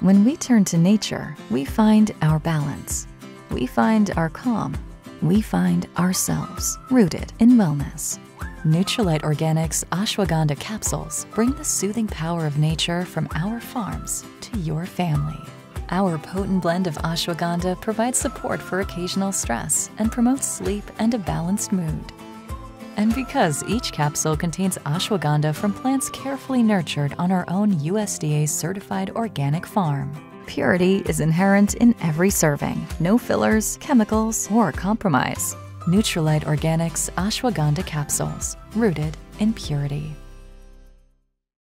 When we turn to nature, we find our balance. We find our calm. We find ourselves rooted in wellness. Nutrilite Organics ashwagandha capsules bring the soothing power of nature from our farms to your family. Our potent blend of ashwagandha provides support for occasional stress and promotes sleep and a balanced mood. And because each capsule contains ashwagandha from plants carefully nurtured on our own USDA certified organic farm, purity is inherent in every serving. No fillers, chemicals, or compromise. Nutrilite Organics ashwagandha capsules, rooted in purity.